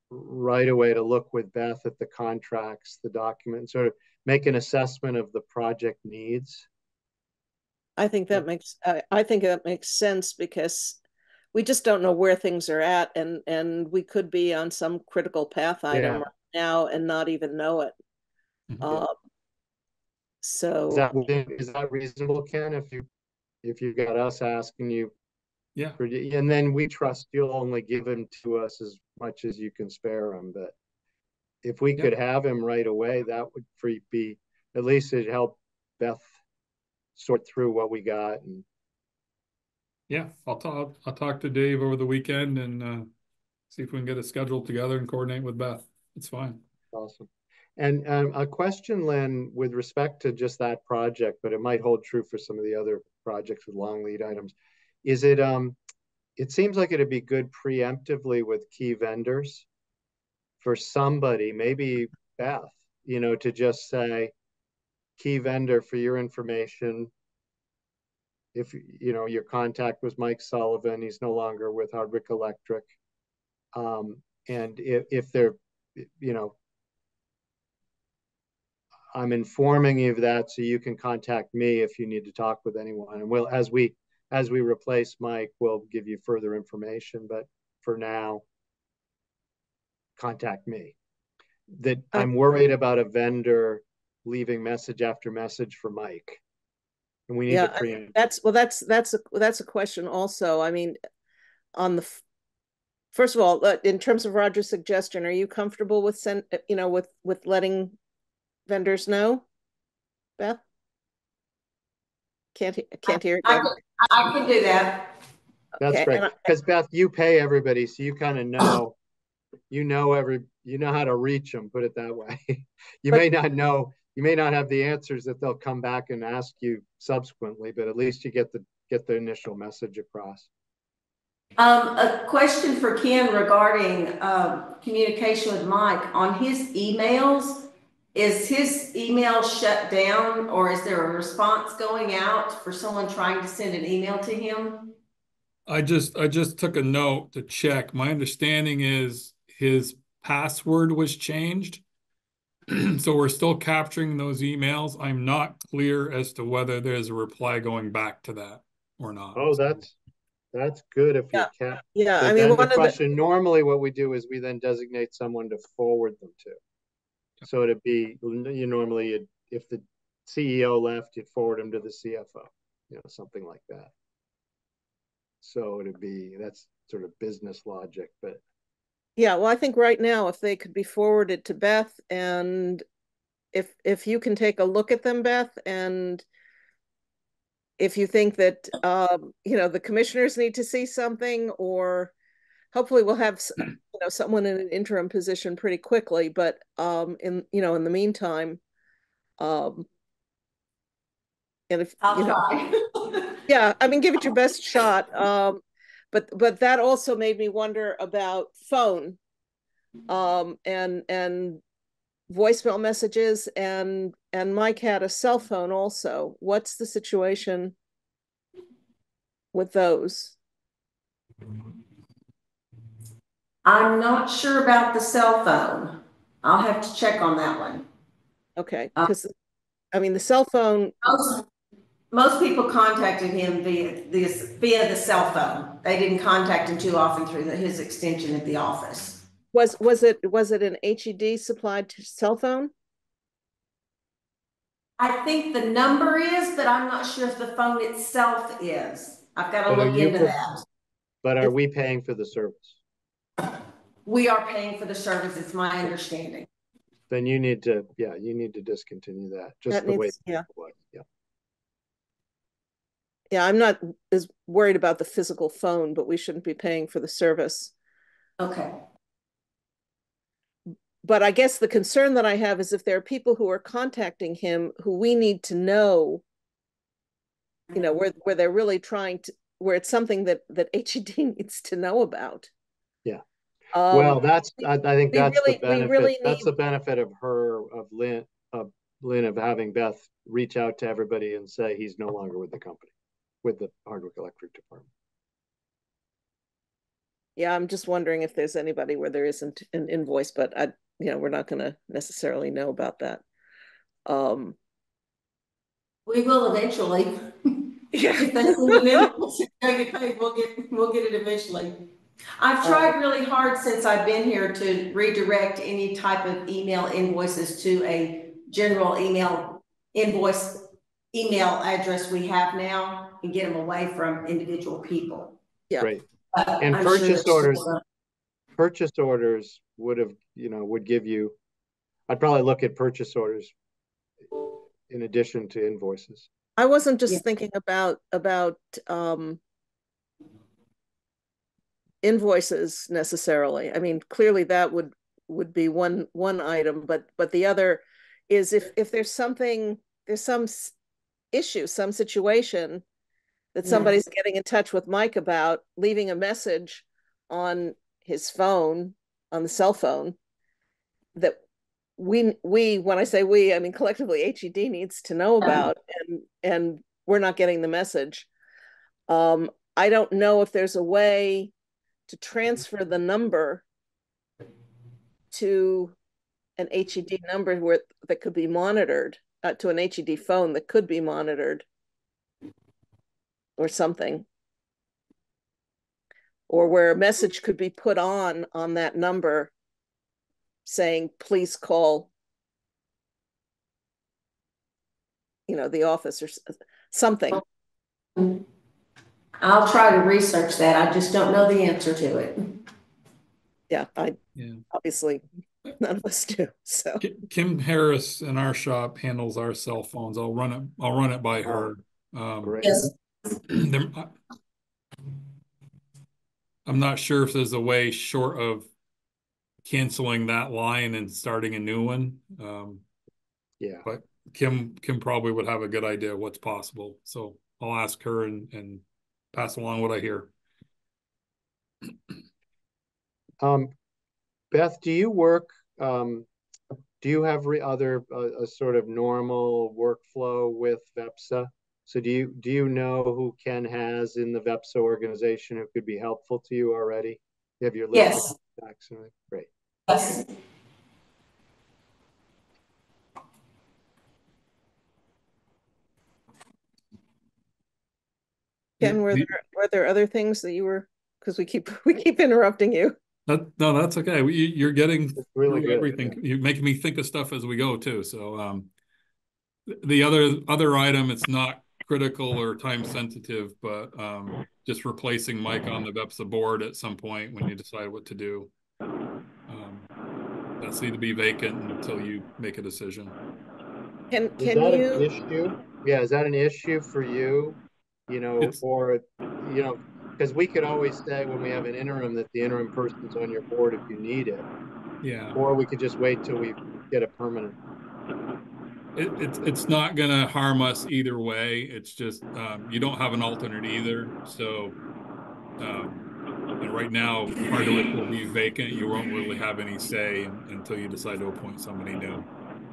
right away to look with Beth at the contracts, the documents, sort of make an assessment of the project needs. I think that makes I think that makes sense because we just don't know where things are at, and and we could be on some critical path item yeah. right now and not even know it. Mm-hmm. Um, so is that is that reasonable, Ken? If you if you got us asking you, yeah, for, and then we trust you'll only give him to us as much as you can spare him. But if we yeah. could have him right away, that would free be at least it help Beth sort through what we got and. Yeah, I'll talk. I'll talk to Dave over the weekend and uh, see if we can get a schedule together and coordinate with Beth. It's fine. Awesome. And um, a question, Lynn, with respect to just that project, but it might hold true for some of the other projects with long lead items. Is it, um, it seems like it'd be good preemptively with key vendors for somebody, maybe Beth, you know, to just say, key vendor for your information. If, you know, your contact was Mike Sullivan, he's no longer with Hardwick Electric. Um, and if, if they're, you know, I'm informing you of that so you can contact me if you need to talk with anyone. And we'll as we as we replace Mike, we'll give you further information. But for now, contact me. That I'm worried about a vendor leaving message after message for Mike. And we need yeah, to preempt. That's well, that's that's a that's a question also. I mean, on the first of all, uh, in terms of Roger's suggestion, are you comfortable with send you know with with letting vendors know? Beth? Can't can't hear. I, I, can, I can do that. That's okay. great. Because Beth, you pay everybody, so you kind of know, you know every, you know how to reach them. Put it that way. you but, may not know, you may not have the answers that they'll come back and ask you subsequently, but at least you get the get the initial message across. Um, a question for Ken regarding uh, communication with Mike on his emails. Is his email shut down or is there a response going out for someone trying to send an email to him? I just I just took a note to check. My understanding is his password was changed. so we're still capturing those emails. I'm not clear as to whether there's a reply going back to that or not. Oh, that's that's good if yeah. you can. Yeah, I mean, one the question the... normally what we do is we then designate someone to forward them to. So it'd be you normally if the CEO left, you'd forward him to the CFO, you know, something like that. So it'd be that's sort of business logic, but yeah, well, I think right now if they could be forwarded to Beth and if if you can take a look at them, Beth, and if you think that um, you know the commissioners need to see something or hopefully we'll have you know someone in an interim position pretty quickly but um in you know in the meantime um and if, I'll you know, yeah, I mean, give it your best shot. Um, but, but that also made me wonder about phone. Um, and, and voicemail messages and, and Mike had a cell phone also. What's the situation with those? I'm not sure about the cell phone. I'll have to check on that one. Okay, Uh, because, I mean, the cell phone, Most, most people contacted him via this, via the cell phone. They didn't contact him too often through the- his extension at the office. was, was it, was it an HED supplied t- cell phone? I think the number is, but I'm not sure if the phone itself is. I've got to But are look you into pro- that. But are we paying for the service? We are paying for the service, it's my understanding. Then you need to, yeah, you need to discontinue that, just That the way. yeah. Yeah. Yeah, I'm not as worried about the physical phone, but we shouldn't be paying for the service. Okay. But I guess the concern that I have is if there are people who are contacting him who we need to know, you know, where where they're really trying to, where it's something that that HED needs to know about. Yeah. Um, Well, that's, I, I think that's the really- we benefit, really that's need- the benefit of her, of Lynn, of Lynn, of having Beth reach out to everybody and say he's no longer with the company, with the Hardwick Electric Department. Yeah, I'm just wondering if there's anybody where there isn't an invoice, but I, you know, we're not gonna necessarily know about that. Um, We will eventually. Yeah. If that's what it is, gonna get paid, we'll get, we'll get it eventually. I've tried really hard since I've been here to redirect any type of email invoices to a general email invoice, email address we have now and get them away from individual people. Yeah. Great. But And I'm purchase that she orders- will. Purchase orders would have, you know, would give you, I'd probably look at purchase orders in addition to invoices. I wasn't just Yeah. thinking about, about, um, invoices necessarily. I mean, clearly that would, would be one, one item, but, but the other is if, if there's something, there's some issue, some situation that Yeah. somebody's getting in touch with Mike about, leaving a message on his phone, on the cell phone, that we, we, when I say we, I mean collectively HED needs to know Yeah. about and, and we're not getting the message. Um, I don't know if there's a way to transfer the number to an HED number where, that could be monitored, uh, to an HED phone that could be monitored or something. Or where a message could be put on, on that number saying, please call you know, the office or something. I'll try to research that. I just don't know the answer to it. Yeah, I, Yeah. obviously, none of us do, so. Kim Harris in our shop handles our cell phones. I'll run it, I'll run it by her. Um, Yes, I- I'm not sure if there's a way short of canceling that line and starting a new one. Um, Yeah. but Kim, Kim probably would have a good idea of what's possible. So I'll ask her and, and pass along what I hear. Um, Beth, do you work, um, do you have re other, uh, a sort of normal workflow with VEPSA? So do you, do you know who Ken has in the VEPSA organization who could be helpful to you already? You have your list yes, contacts and? Great. yes. Ken, were there, were there other things that you were, because we keep, we keep interrupting you. That, no, that's okay. We- You, you're getting really good. everything. You're making me think of stuff as we go too. So, um, the other, other item, it's not critical or time sensitive, but, um, just replacing Mike on the VEPSA board at some point when you decide what to do. Um, That's need to be vacant until you make a decision. Can, Is can that an you, issue? Yeah, is that an issue for you? You know, It's- or, you know, because we could always say when we have an interim that the interim person's on your board if you need it. Yeah. Or we could just wait till we get a permanent. it, it's, it's not gonna harm us either way. It's just, um, you don't have an alternate either, so. Um, and right now, Hardwick will be vacant. You won't really have any say until you decide to appoint somebody new.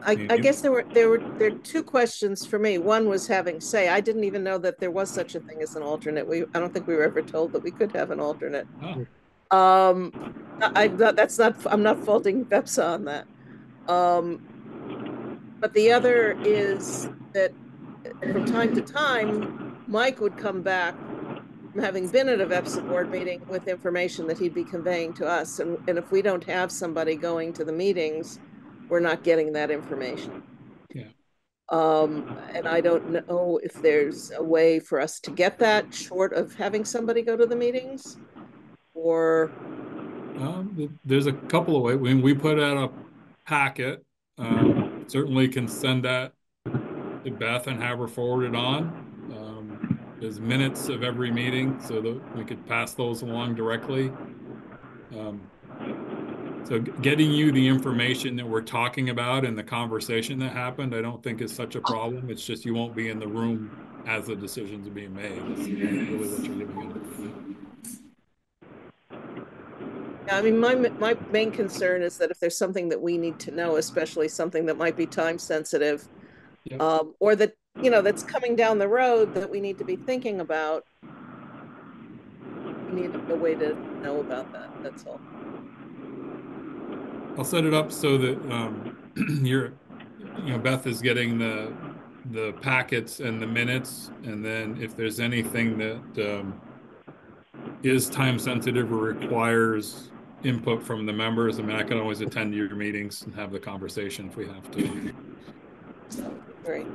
I, I guess there were, there were, there are two questions for me. One was having say. I didn't even know that there was such a thing as an alternate. We, I don't think we were ever told that we could have an alternate. Oh, Um, I, I'm that's not, I'm not faulting VEPSA on that. Um, but the other is that from time to time, Mike would come back from having been at a VEPSA board meeting with information that he'd be conveying to us. And, and if we don't have somebody going to the meetings, we're not getting that information. Yeah. Um, and I don't know if there's a way for us to get that short of having somebody go to the meetings or Um, there's a couple of ways. When we put out a packet, um, certainly can send that to Beth and have her forwarded on. Um, there's minutes of every meeting so that we could pass those along directly. Um, so getting you the information that we're talking about and the conversation that happened, I don't think is such a problem. It's just you won't be in the room as the decisions are being made. Really what you're living. Yeah, I mean, my, my main concern is that if there's something that we need to know, especially something that might be time sensitive, Yep. um, or that, you know, that's coming down the road that we need to be thinking about, we need a way to know about that, that's all. I'll set it up so that um you're you know Beth is getting the the packets and the minutes and then if there's anything that um is time sensitive or requires input from the members, I mean I can always attend your meetings and have the conversation if we have to. Great.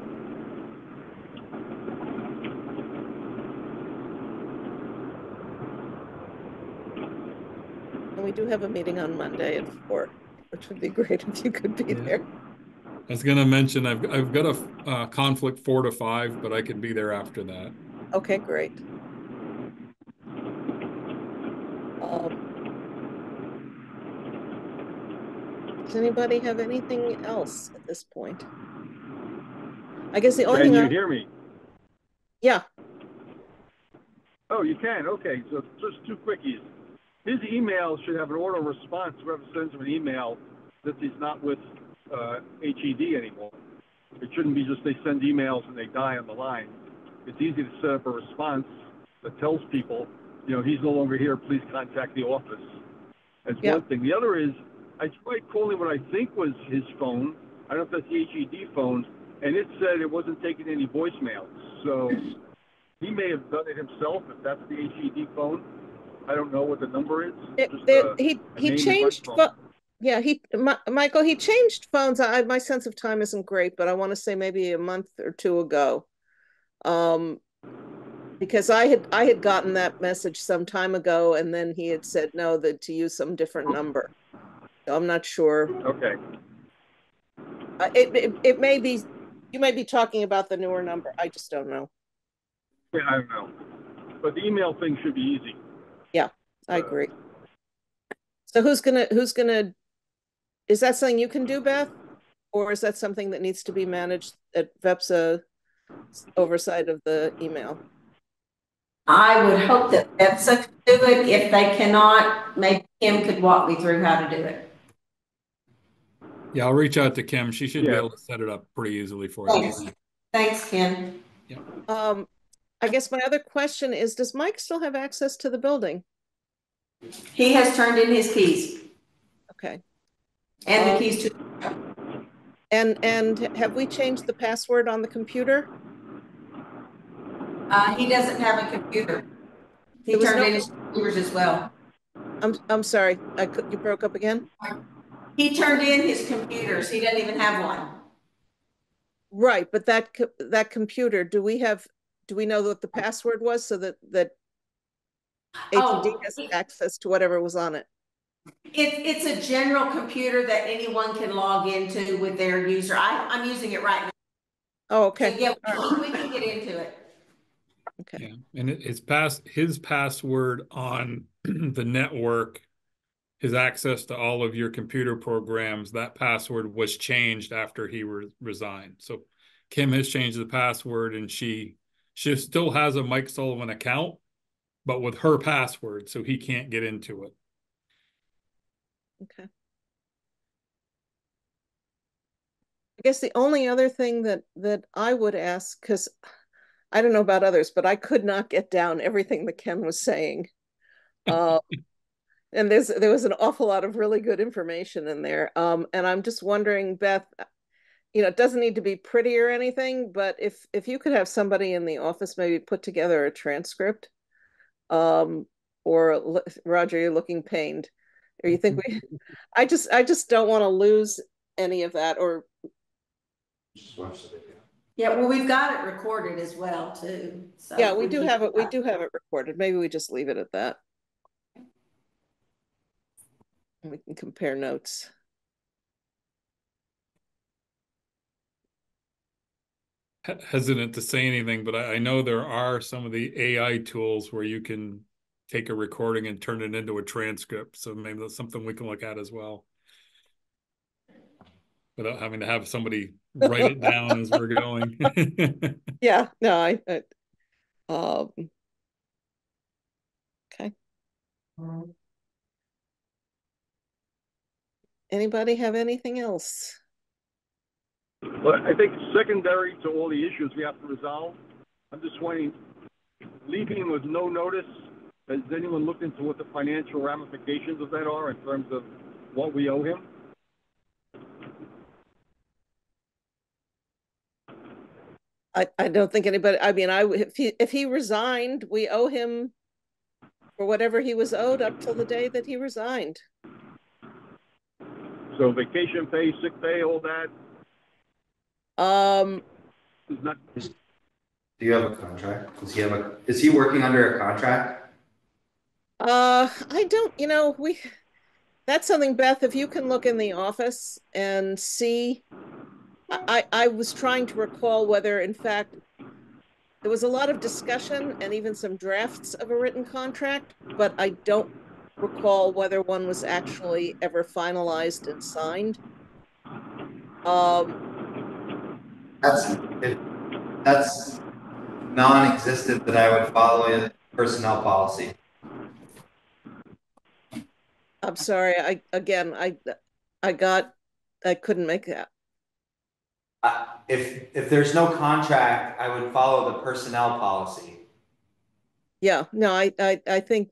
And we do have a meeting on Monday at four, which would be great if you could be Yeah. there. I was gonna mention I've I've got a uh conflict four to five, but I could be there after that. Okay, great. Um, Does anybody have anything else at this point? I guess the only Can thing, you I- hear me? yeah, Oh, you can, okay, so just two quickies. His email should have an auto response, whoever sends him an email, that he's not with, uh, HED anymore. It shouldn't be just they send emails and they die on the line. It's easy to set up a response that tells people, you know, he's no longer here, please contact the office. That's Yeah. one thing. The other is, I tried calling what I think was his phone, I don't know if that's the HED phone, and it said it wasn't taking any voicemails, so he may have done it himself, if that's the HED phone. I don't know what the number is. it, uh, he, a he changed, yeah, he, Mi- Michael, he changed phones. I, my sense of time isn't great, but I want to say maybe a month or two ago. Um, because I had, I had gotten that message some time ago and then he had said, no, that to use some different number. So I'm not sure. Okay, Uh, it, it, it may be, you may be talking about the newer number. I just don't know. yeah, I don't know. But the email thing should be easy. I agree. So who's gonna, who's gonna, is that something you can do, Beth? Or is that something that needs to be managed at VEPSA oversight of the email? I would hope that VEPSA could do it. If they cannot, maybe Kim could walk me through how to do it. Yeah, I'll reach out to Kim. She should be able to set it up pretty easily for you. Thanks. Thanks, Kim. Um, I guess my other question is, does Mike still have access to the building? He has turned in his keys Okay. and the Um, keys to, And, and have we changed the password on the computer? uh, he doesn't have a computer. He There was turned no- in his computers as well. I'm, I'm sorry, I could, you broke up again? He turned in his computers. He doesn't even have one. Right, but that, co- that computer, do we have, do we know what the password was so that, that Oh, HED has access to whatever was on it? It, it's a general computer that anyone can log into with their user. I, I'm using it right now. Oh, So okay, yeah, we can get into it. okay, Yeah, and it- his pass, his password on the network his access to all of your computer programs, that password was changed after he re resigned. So Kim has changed the password and she she still has a Mike Sullivan account, but with her password, so he can't get into it. Okay. I guess the only other thing that that I would ask, because I don't know about others, but I could not get down everything that Ken was saying. Uh, and there's there was an awful lot of really good information in there. Um, and I'm just wondering, Beth, you know, it doesn't need to be pretty or anything, but if if you could have somebody in the office maybe put together a transcript, um, or Roger, you're looking pained, or you think we, I just I just don't want to lose any of that or Yeah, well, we've got it recorded as well too. So yeah, we do have it. We do have it recorded. Maybe we just leave it at that. We can compare notes. Hesitant to say anything, but I, I know there are some of the AI tools where you can take a recording and turn it into a transcript. So maybe that's something we can look at as well. Without having to have somebody write it down as we're going. Yeah, no, I, I um okay. Anybody have anything else? But I think secondary to all the issues we have to resolve, I'm just wondering, leaving with no notice, has anyone looked into what the financial ramifications of that are in terms of what we owe him? I, I don't think anybody, I mean, I, if he, if he resigned, we owe him for whatever he was owed up till the day that he resigned. So vacation pay, sick pay, all that Um, Do you have a contract? Does he have a, is he working under a contract? uh, I don't, you know, we, that's something, Beth, if you can look in the office and see. I, I I was trying to recall whether in fact there was a lot of discussion and even some drafts of a written contract, but I don't recall whether one was actually ever finalized and signed. Um, That's, it, that's non-existent that I would follow in personnel policy. I'm sorry, I, again, I, I got, I couldn't make that. Uh, if, if there's no contract, I would follow the personnel policy. Yeah, no, I, I, I think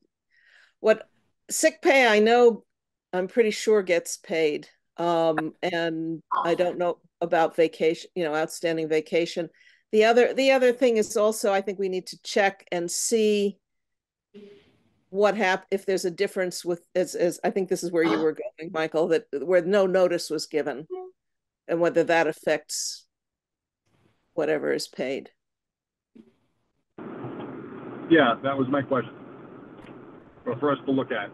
what sick pay, I know, I'm pretty sure gets paid. Um, and I don't know about vacation, you know, outstanding vacation. The other, the other thing is also, I think we need to check and see what hap, if there's a difference with, as, as, I think this is where you were going, Michael, that where no notice was given. And whether that affects whatever is paid. yeah, that was my question. For, for us to look at.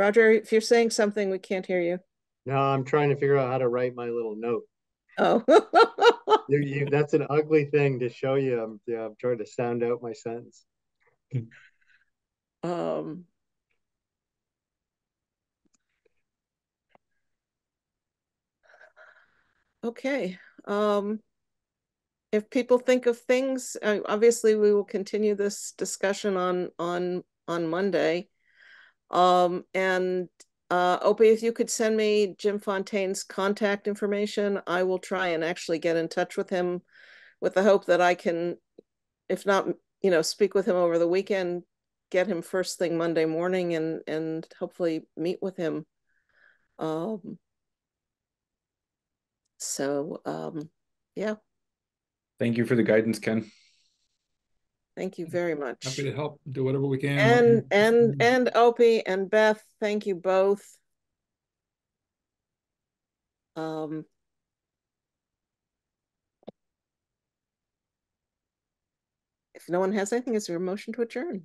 Roger, if you're saying something, we can't hear you. No, I'm trying to figure out how to write my little note. Oh. You, you, that's an ugly thing to show you. I'm, yeah, I'm trying to sound out my sentence. Um. Okay, um. If people think of things, uh, obviously we will continue this discussion on, on, on Monday. Um, and, uh, Opie, if you could send me Jim Fontaine's contact information, I will try and actually get in touch with him with the hope that I can, if not, you know, speak with him over the weekend, get him first thing Monday morning and, and hopefully meet with him. Um, so, um, yeah, Thank you for the guidance, Ken. Thank you very much. Happy to help, do whatever we can. And, and, and Opie and Beth, thank you both. Um. If no one has anything, is there a motion to adjourn?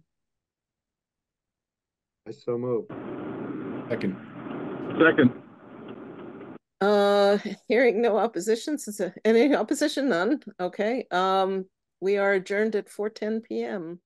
I so move. Second. Second, Uh, hearing no opposition, since, uh, any opposition, none, okay, um, we are adjourned at four ten PM.